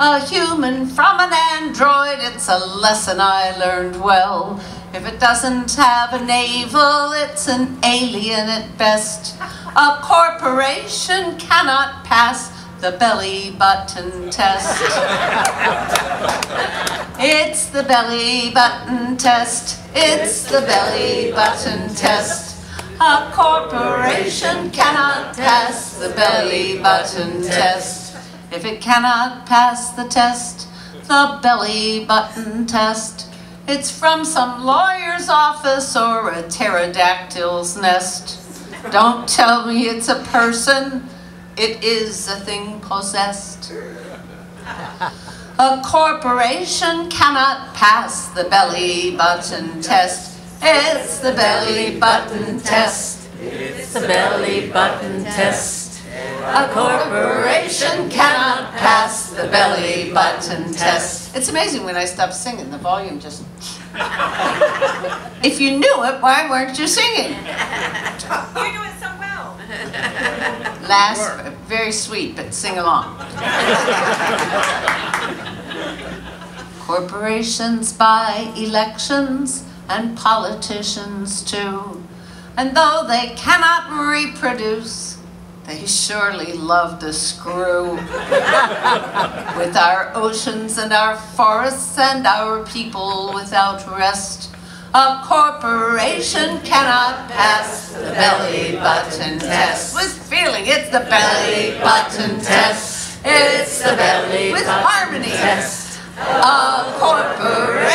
a human from an android. It's a lesson I learned well. If it doesn't have a navel, it's an alien at best. A corporation cannot pass the belly button test. it's the belly button test. It's the belly button test. A corporation cannot pass the belly button test. If it cannot pass the test, the belly button test, it's from some lawyer's office or a pterodactyl's nest. Don't tell me it's a person, it is a thing possessed. A corporation cannot pass the belly button test. It's the belly button test. It's the belly button test. A corporation cannot pass the belly button test. It's amazing when I stop singing, the volume just. if you knew it, why weren't you singing? You're doing so well. Last, very sweet, but sing along. Corporations buy elections and politicians too. And though they cannot reproduce, they surely love to screw with our oceans and our forests and our people without rest. A corporation cannot pass the belly button test. With feeling, it's the belly button test. It's the belly with harmony test. A corporation